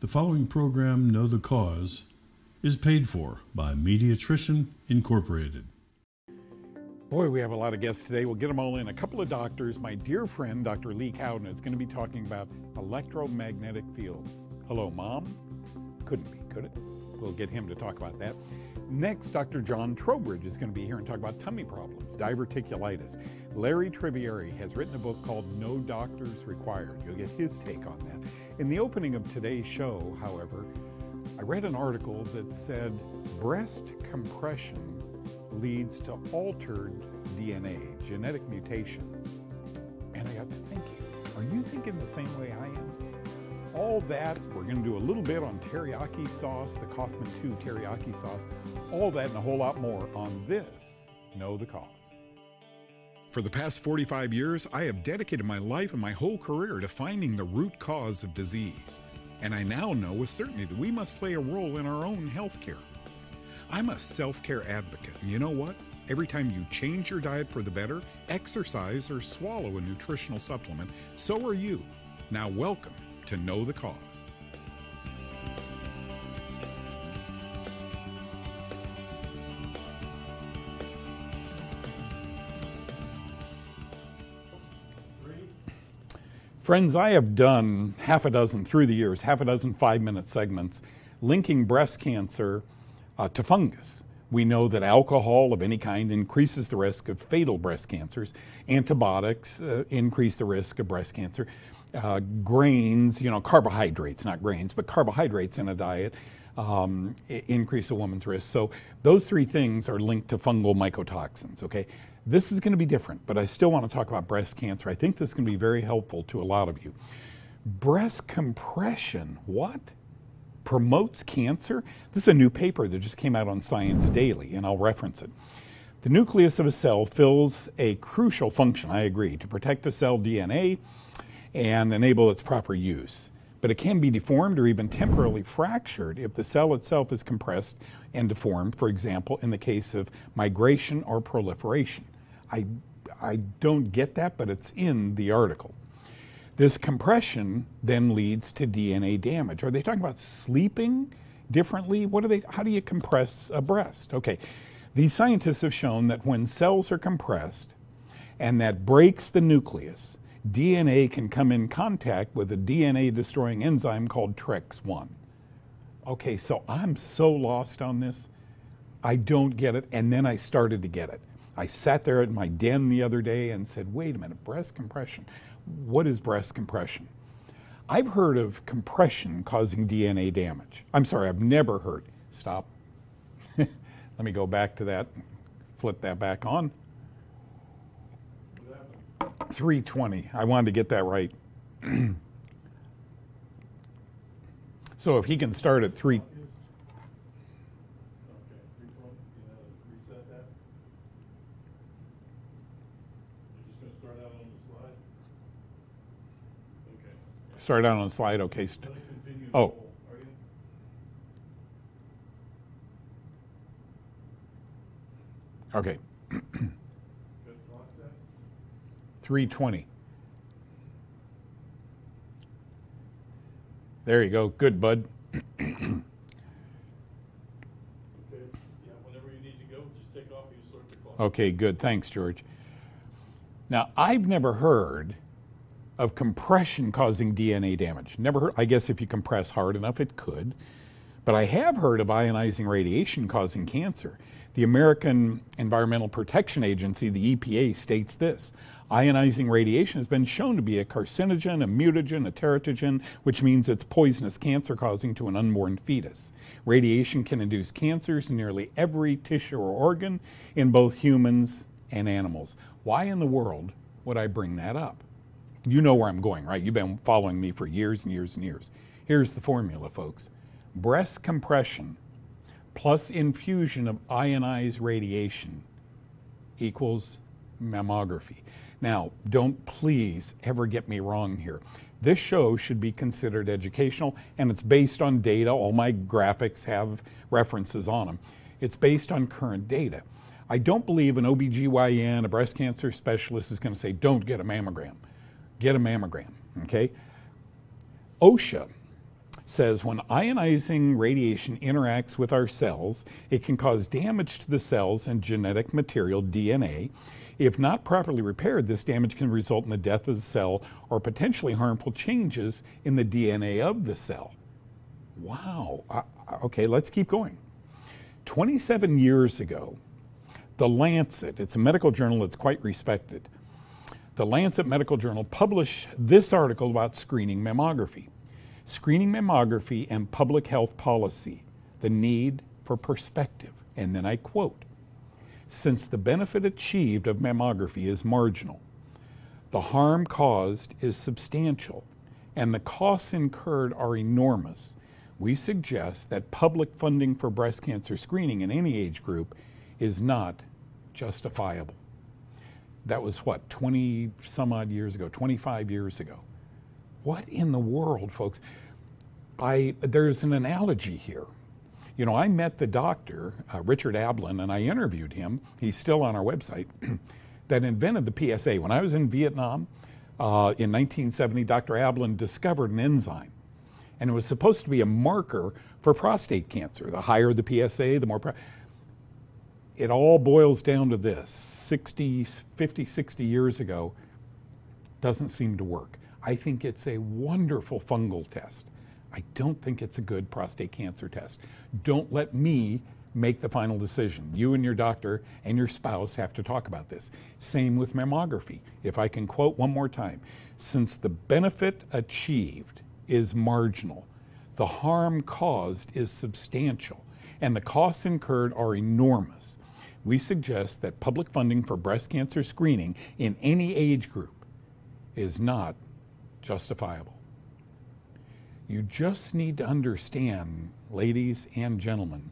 The following program, Know the Cause, is paid for by Mediatrition Incorporated. Boy, we have a lot of guests today. We'll get them all in. A couple of doctors. My dear friend, Dr. Lee Cowden, is going to be talking about electromagnetic fields. Hello, Mom? Couldn't be, could it? We'll get him to talk about that. Next, Dr. John Trowbridge is going to be here and talk about tummy problems, diverticulitis. Larry Trivieri has written a book called No Doctors Required. You'll get his take on that. In the opening of today's show, however, I read an article that said breast compression leads to altered DNA, genetic mutations. And I got to thinking, are you thinking the same way I am? All that. We're going to do a little bit on teriyaki sauce, the Kaufmann 2 teriyaki sauce, all that and a whole lot more on this Know the Cause. For the past 45 years, I have dedicated my life and my whole career to finding the root cause of disease. And I now know with certainty that we must play a role in our own health care. I'm a self care advocate, and you know what? Every time you change your diet for the better, exercise, or swallow a nutritional supplement, so are you. Now, welcome to know the cause. Friends, I have done half a dozen through the years, half a dozen five minute segments linking breast cancer uh, to fungus. We know that alcohol of any kind increases the risk of fatal breast cancers. Antibiotics uh, increase the risk of breast cancer uh, grains, you know, carbohydrates, not grains, but carbohydrates in a diet um, increase a woman's risk. So those three things are linked to fungal mycotoxins, okay? This is going to be different, but I still want to talk about breast cancer. I think this to be very helpful to a lot of you. Breast compression, what? Promotes cancer? This is a new paper that just came out on Science Daily, and I'll reference it. The nucleus of a cell fills a crucial function, I agree, to protect a cell DNA and enable its proper use. But it can be deformed or even temporarily fractured if the cell itself is compressed and deformed, for example, in the case of migration or proliferation. I, I don't get that, but it's in the article. This compression then leads to DNA damage. Are they talking about sleeping differently? What are they, how do you compress a breast? Okay, these scientists have shown that when cells are compressed and that breaks the nucleus, DNA can come in contact with a DNA destroying enzyme called TREX1. Okay, so I'm so lost on this. I don't get it. And then I started to get it. I sat there at my den the other day and said, wait a minute, breast compression. What is breast compression? I've heard of compression causing DNA damage. I'm sorry, I've never heard. Stop. Let me go back to that, flip that back on. 320. I wanted to get that right. so if he can start at 3. Start out on the slide, okay. Start out on the slide, okay. Oh. Okay. 320. There you go. Good, bud. Okay, good. Thanks, George. Now, I've never heard of compression causing DNA damage. Never heard. I guess if you compress hard enough, it could. But I have heard of ionizing radiation causing cancer. The American Environmental Protection Agency, the EPA, states this Ionizing radiation has been shown to be a carcinogen, a mutagen, a teratogen, which means it's poisonous, cancer causing to an unborn fetus. Radiation can induce cancers in nearly every tissue or organ in both humans and animals. Why in the world would I bring that up? You know where I'm going, right? You've been following me for years and years and years. Here's the formula, folks breast compression plus infusion of ionized radiation equals mammography. Now, don't please ever get me wrong here. This show should be considered educational and it's based on data. All my graphics have references on them. It's based on current data. I don't believe an OBGYN, a breast cancer specialist, is going to say, don't get a mammogram. Get a mammogram, okay? OSHA says when ionizing radiation interacts with our cells, it can cause damage to the cells and genetic material, DNA. If not properly repaired, this damage can result in the death of the cell or potentially harmful changes in the DNA of the cell. Wow. Uh, okay, let's keep going. 27 years ago, The Lancet, it's a medical journal that's quite respected, the Lancet Medical Journal published this article about screening mammography. Screening mammography and public health policy, the need for perspective. And then I quote Since the benefit achieved of mammography is marginal, the harm caused is substantial, and the costs incurred are enormous, we suggest that public funding for breast cancer screening in any age group is not justifiable. That was what, 20 some odd years ago, 25 years ago. What in the world, folks? I, there's an analogy here. You know, I met the doctor, uh, Richard Ablin, and I interviewed him. He's still on our website, that invented the PSA. When I was in Vietnam uh, in 1970, Dr. Ablin discovered an enzyme, and it was supposed to be a marker for prostate cancer. The higher the PSA, the more. It all boils down to this 60, 50, 60 years ago, doesn't seem to work. I think it's a wonderful fungal test. I don't think it's a good prostate cancer test. Don't let me make the final decision. You and your doctor and your spouse have to talk about this. Same with mammography. If I can quote one more time, since the benefit achieved is marginal, the harm caused is substantial, and the costs incurred are enormous we suggest that public funding for breast cancer screening in any age group is not justifiable. You just need to understand, ladies and gentlemen,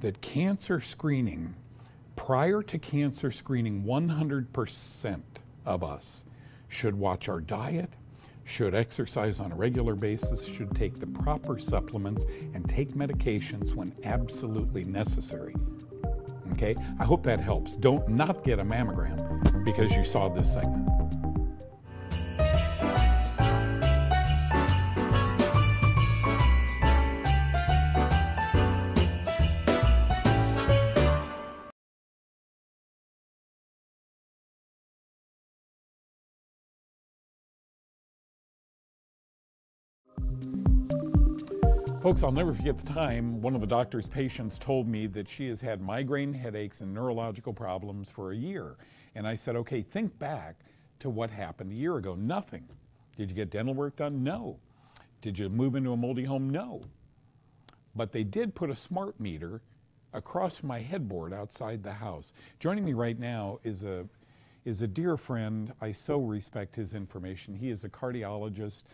that cancer screening, prior to cancer screening, 100% of us should watch our diet, should exercise on a regular basis, should take the proper supplements, and take medications when absolutely necessary Okay, I hope that helps. Don't not get a mammogram because you saw this segment. Folks, I'll never forget the time one of the doctor's patients told me that she has had migraine headaches and neurological problems for a year. And I said, okay, think back to what happened a year ago. Nothing. Did you get dental work done? No. Did you move into a moldy home? No. But they did put a smart meter across my headboard outside the house. Joining me right now is a is a dear friend. I so respect his information. He is a cardiologist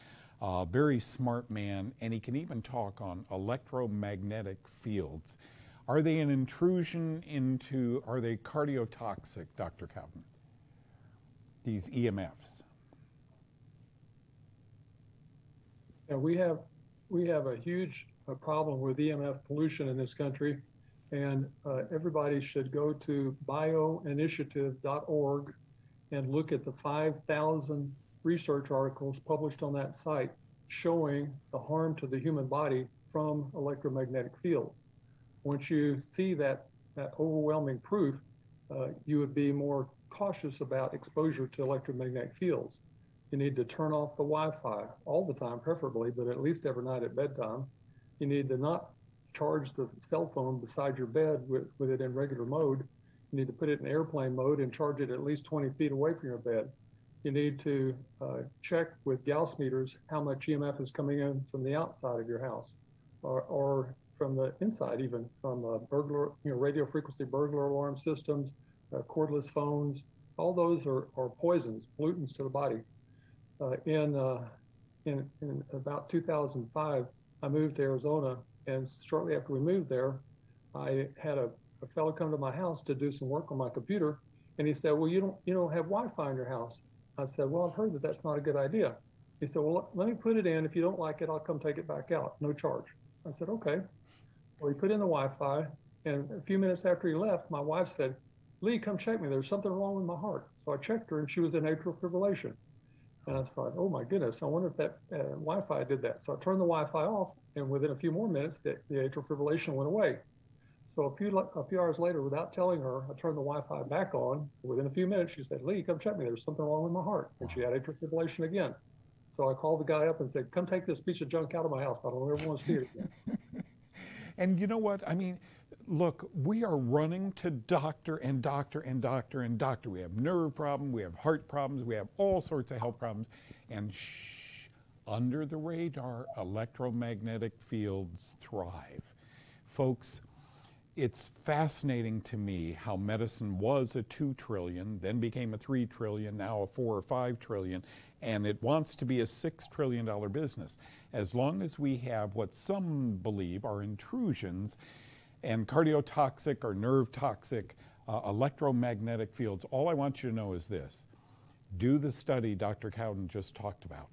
uh, very smart man, and he can even talk on electromagnetic fields. Are they an intrusion into, are they cardiotoxic, Dr. Cowden? These EMFs? Yeah, we have we have a huge uh, problem with EMF pollution in this country, and uh, everybody should go to bioinitiative.org and look at the 5,000 research articles published on that site showing the harm to the human body from electromagnetic fields. Once you see that, that overwhelming proof, uh, you would be more cautious about exposure to electromagnetic fields. You need to turn off the Wi-Fi all the time, preferably, but at least every night at bedtime. You need to not charge the cell phone beside your bed with, with it in regular mode. You need to put it in airplane mode and charge it at least 20 feet away from your bed you need to uh, check with Gauss meters how much EMF is coming in from the outside of your house or, or from the inside, even from uh, burglar, you know, radio frequency burglar alarm systems, uh, cordless phones. All those are, are poisons, pollutants to the body. Uh, in, uh, in, in about 2005, I moved to Arizona, and shortly after we moved there, I had a, a fellow come to my house to do some work on my computer, and he said, "Well, you don't you don't have Wi-Fi in your house." I said, well, I've heard that that's not a good idea. He said, well, let me put it in. If you don't like it, I'll come take it back out, no charge. I said, okay. So he put in the Wi-Fi, and a few minutes after he left, my wife said, Lee, come check me. There's something wrong with my heart. So I checked her, and she was in atrial fibrillation. And I thought, oh my goodness, I wonder if that uh, Wi-Fi did that. So I turned the Wi-Fi off, and within a few more minutes, the, the atrial fibrillation went away. So a few a few hours later, without telling her, I turned the Wi-Fi back on. Within a few minutes, she said, "Lee, come check me. There's something wrong with my heart." And she had atrial fibrillation again. So I called the guy up and said, "Come take this piece of junk out of my house. I don't ever want to see it again." and you know what? I mean, look, we are running to doctor and doctor and doctor and doctor. We have nerve problems, we have heart problems, we have all sorts of health problems, and shh, under the radar, electromagnetic fields thrive. Folks, it's fascinating to me how medicine was a 2 trillion, then became a 3 trillion, now a 4 or 5 trillion, and it wants to be a 6 trillion dollar business. As long as we have what some believe are intrusions and cardiotoxic or nerve toxic uh, electromagnetic fields, all I want you to know is this. Do the study Dr. Cowden just talked about.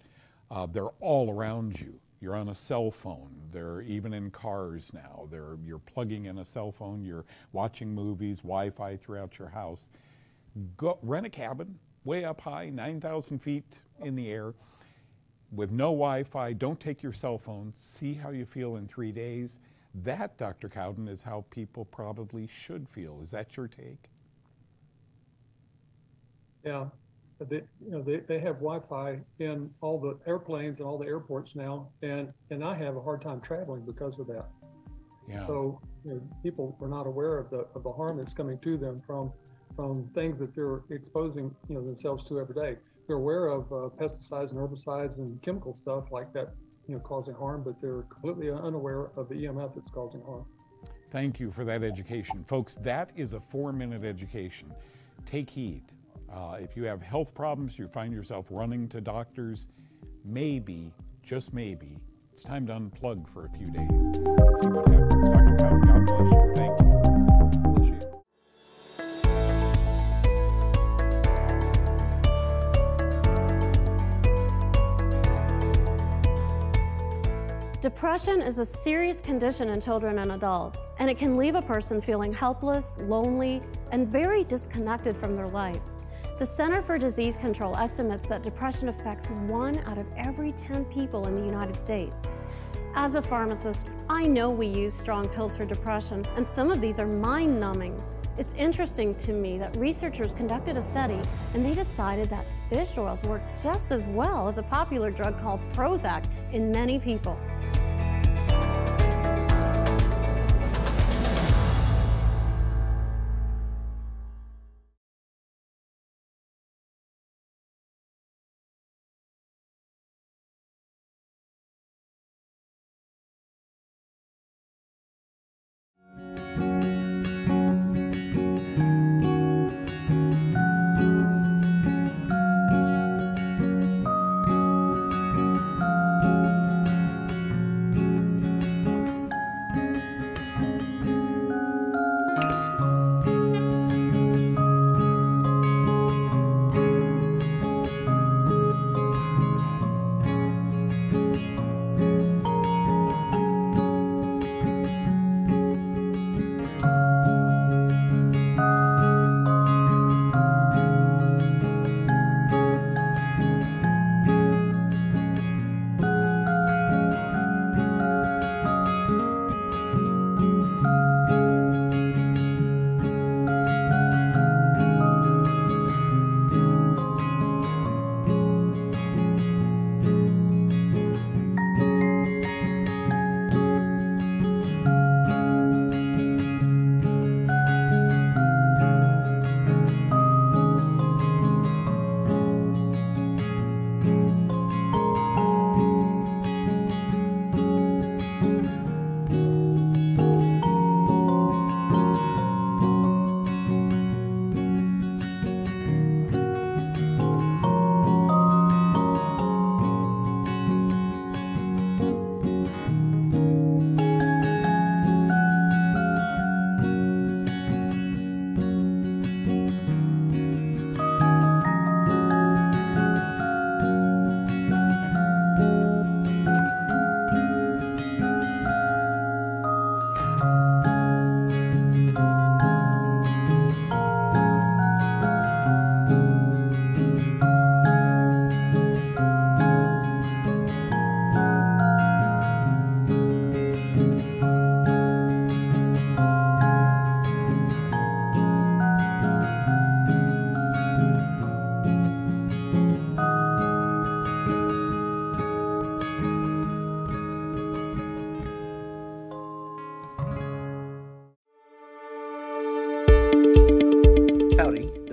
Uh, they're all around you. You're on a cell phone. They're even in cars now. They're, you're plugging in a cell phone. You're watching movies, Wi-Fi throughout your house. Go, rent a cabin way up high, 9,000 feet in the air, with no Wi-Fi. Don't take your cell phone. See how you feel in three days. That, Dr. Cowden, is how people probably should feel. Is that your take? Yeah, they, you know, they, they have Wi-Fi in all the airplanes and all the airports now, and and I have a hard time traveling because of that. Yeah. So you know, people are not aware of the of the harm that's coming to them from from things that they're exposing you know themselves to every day. They're aware of uh, pesticides and herbicides and chemical stuff like that, you know, causing harm, but they're completely unaware of the EMF that's causing harm. Thank you for that education, folks. That is a four-minute education. Take heed. Uh, if you have health problems, you find yourself running to doctors, maybe, just maybe, it's time to unplug for a few days. See what happens. Dr. God bless you. Thank you. Depression is a serious condition in children and adults, and it can leave a person feeling helpless, lonely, and very disconnected from their life. The Center for Disease Control estimates that depression affects one out of every 10 people in the United States. As a pharmacist, I know we use strong pills for depression, and some of these are mind numbing. It's interesting to me that researchers conducted a study and they decided that fish oils work just as well as a popular drug called Prozac in many people.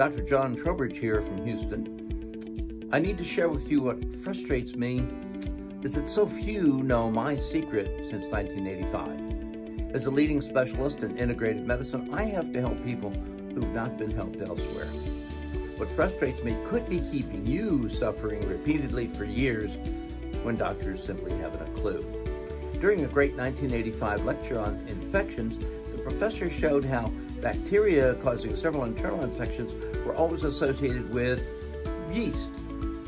Dr. John Trowbridge here from Houston. I need to share with you what frustrates me is that so few know my secret since 1985. As a leading specialist in integrated medicine, I have to help people who've not been helped elsewhere. What frustrates me could be keeping you suffering repeatedly for years when doctors simply haven't a clue. During a great 1985 lecture on infections, the professor showed how bacteria causing several internal infections were always associated with yeast.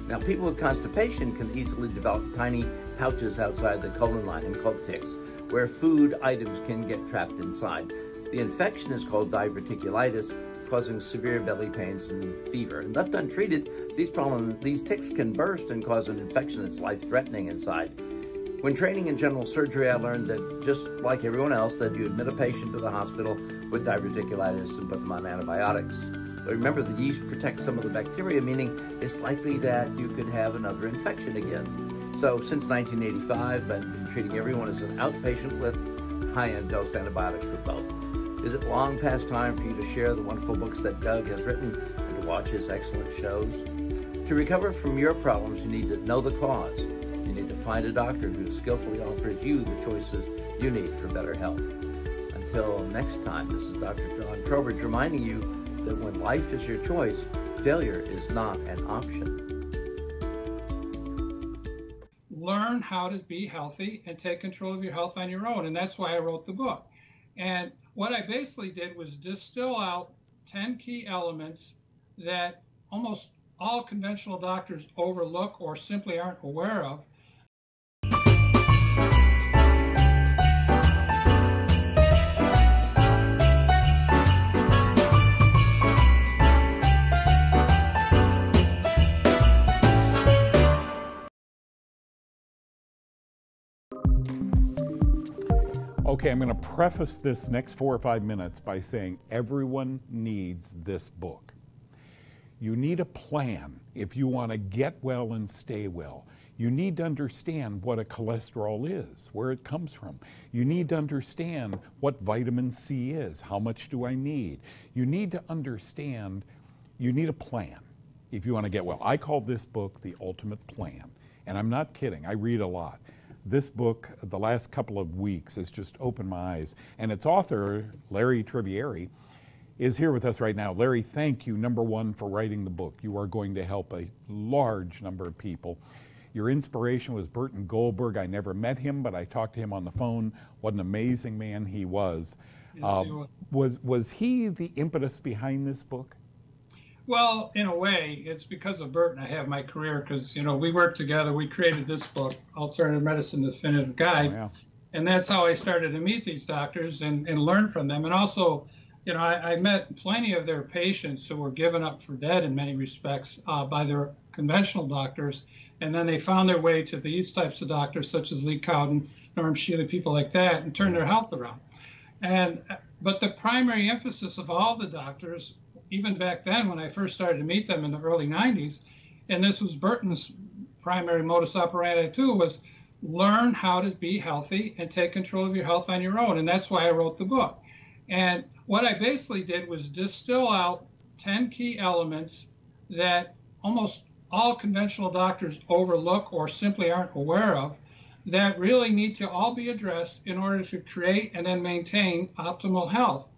Now, people with constipation can easily develop tiny pouches outside the colon lining called tics, where food items can get trapped inside. The infection is called diverticulitis, causing severe belly pains and fever. And left untreated, these problems, these tics can burst and cause an infection that's life-threatening inside. When training in general surgery, I learned that just like everyone else, that you admit a patient to the hospital with diverticulitis and put them on antibiotics. But remember, the yeast protects some of the bacteria, meaning it's likely that you could have another infection again. So since 1985, I've been treating everyone as an outpatient with high-end dose antibiotics for both. Is it long past time for you to share the wonderful books that Doug has written and to watch his excellent shows? To recover from your problems, you need to know the cause you need to find a doctor who skillfully offers you the choices you need for better health. Until next time, this is Dr. John Trowbridge reminding you that when life is your choice, failure is not an option. Learn how to be healthy and take control of your health on your own. And that's why I wrote the book. And what I basically did was distill out 10 key elements that almost all conventional doctors overlook or simply aren't aware of Okay, I'm going to preface this next four or five minutes by saying everyone needs this book. You need a plan if you want to get well and stay well. You need to understand what a cholesterol is, where it comes from. You need to understand what vitamin C is, how much do I need. You need to understand, you need a plan if you want to get well. I call this book The Ultimate Plan, and I'm not kidding, I read a lot this book, the last couple of weeks, has just opened my eyes. And its author, Larry Trivieri, is here with us right now. Larry, thank you, number one, for writing the book. You are going to help a large number of people. Your inspiration was Burton Goldberg. I never met him, but I talked to him on the phone. What an amazing man he was. Yes, uh, he was. was. Was he the impetus behind this book? Well, in a way, it's because of Bert and I have my career because, you know, we worked together. We created this book, Alternative Medicine Definitive Guide. Oh, yeah. And that's how I started to meet these doctors and, and learn from them. And also, you know, I, I, met plenty of their patients who were given up for dead in many respects uh, by their conventional doctors. And then they found their way to these types of doctors, such as Lee Cowden, Norm Shealy, people like that, and turned their health around. And but the primary emphasis of all the doctors even back then when I first started to meet them in the early 90s, and this was Burton's primary modus operandi too, was learn how to be healthy and take control of your health on your own. And that's why I wrote the book. And what I basically did was distill out 10 key elements that almost all conventional doctors overlook or simply aren't aware of that really need to all be addressed in order to create and then maintain optimal health.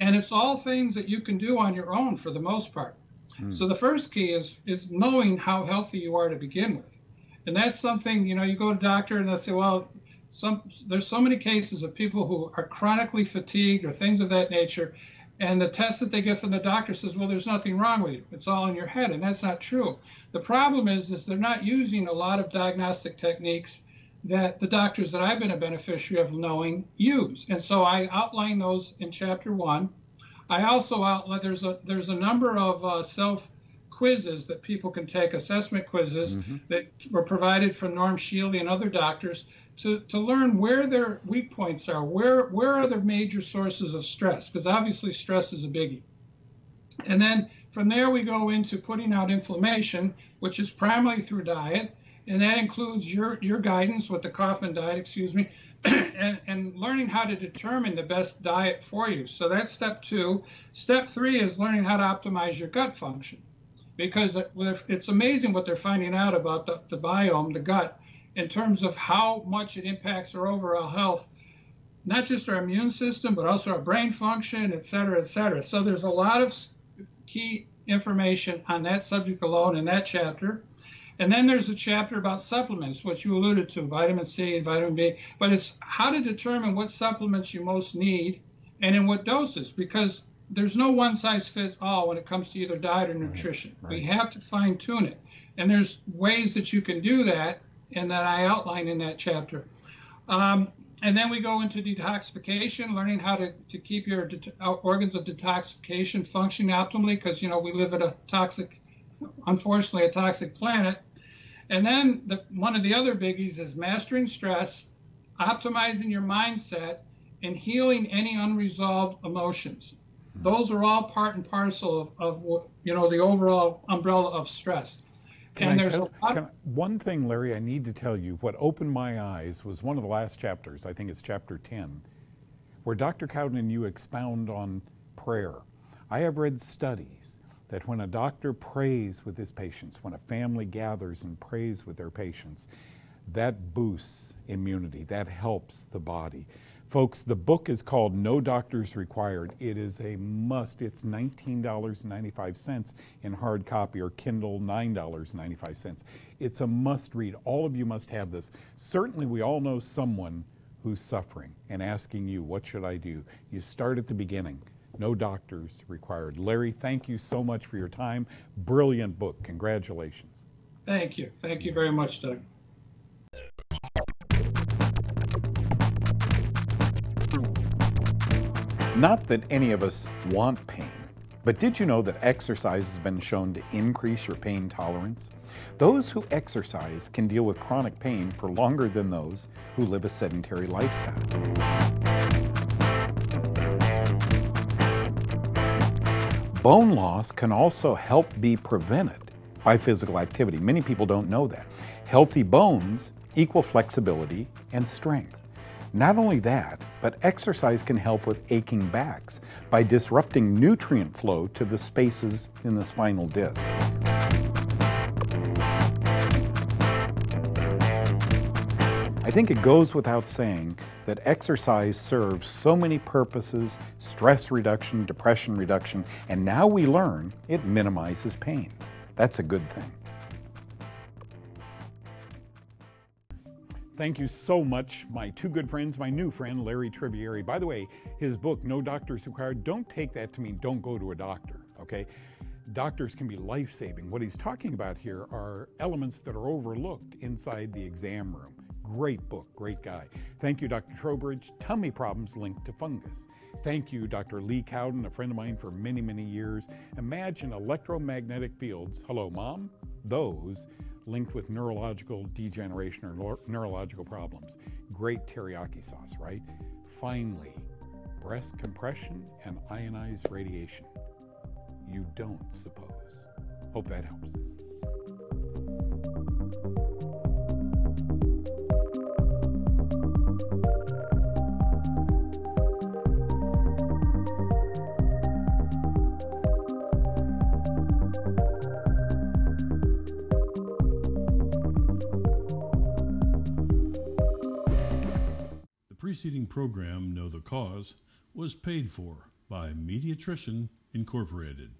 And it's all things that you can do on your own for the most part. Mm. So the first key is is knowing how healthy you are to begin with. And that's something, you know, you go to a doctor and they'll say, well, some there's so many cases of people who are chronically fatigued or things of that nature. And the test that they get from the doctor says, well, there's nothing wrong with you. It's all in your head. And that's not true. The problem is, is they're not using a lot of diagnostic techniques that the doctors that I've been a beneficiary of knowing use. And so I outline those in chapter one. I also outline there's a there's a number of uh, self quizzes that people can take, assessment quizzes mm-hmm. that were provided from Norm Shealy and other doctors to, to learn where their weak points are, where where are the major sources of stress, because obviously stress is a biggie. And then from there we go into putting out inflammation, which is primarily through diet, and that includes your your guidance with the Kaufmann diet, excuse me, and, and learning how to determine the best diet for you. So that's step two. Step three is learning how to optimize your gut function, because it's amazing what they're finding out about the, the biome, the gut, in terms of how much it impacts our overall health, not just our immune system, but also our brain function, et cetera, et cetera. So there's a lot of key information on that subject alone in that chapter. And then there's a chapter about supplements, which you alluded to, vitamin C and vitamin B, but it's how to determine what supplements you most need and in what doses, because there's no one size fits all when it comes to either diet or nutrition. Right, right. We have to fine tune it. And there's ways that you can do that and that I outline in that chapter. Um, and then we go into detoxification, learning how to, to keep your det- uh, organs of detoxification functioning optimally, because you know we live at a toxic, unfortunately, a toxic planet. And then the, one of the other biggies is mastering stress, optimizing your mindset, and healing any unresolved emotions. Those are all part and parcel of, of you know the overall umbrella of stress. Can and I tell, can, one thing, Larry, I need to tell you, what opened my eyes was one of the last chapters, I think it's chapter 10, where Dr. Cowden and you expound on prayer. I have read studies that when a doctor prays with his patients, when a family gathers and prays with their patients, that boosts immunity, that helps the body. Folks, the book is called No Doctors Required. It is a must. It's $19.95 in hard copy or Kindle $9.95. It's a must read. All of you must have this. Certainly, we all know someone who's suffering and asking you, What should I do? You start at the beginning. No doctors required. Larry, thank you so much for your time. Brilliant book. Congratulations. Thank you. Thank you very much, Doug. Not that any of us want pain, but did you know that exercise has been shown to increase your pain tolerance? Those who exercise can deal with chronic pain for longer than those who live a sedentary lifestyle. Bone loss can also help be prevented by physical activity. Many people don't know that. Healthy bones equal flexibility and strength. Not only that, but exercise can help with aching backs by disrupting nutrient flow to the spaces in the spinal disc. I think it goes without saying that exercise serves so many purposes stress reduction, depression reduction, and now we learn it minimizes pain. That's a good thing. Thank you so much, my two good friends, my new friend, Larry Trivieri. By the way, his book, No Doctors Required, don't take that to mean don't go to a doctor, okay? Doctors can be life saving. What he's talking about here are elements that are overlooked inside the exam room. Great book, great guy. Thank you, Dr. Trowbridge. Tummy problems linked to fungus. Thank you, Dr. Lee Cowden, a friend of mine for many, many years. Imagine electromagnetic fields, hello, mom, those linked with neurological degeneration or neurological problems. Great teriyaki sauce, right? Finally, breast compression and ionized radiation. You don't suppose. Hope that helps. Preceding program, Know the Cause, was paid for by Mediatrition Incorporated.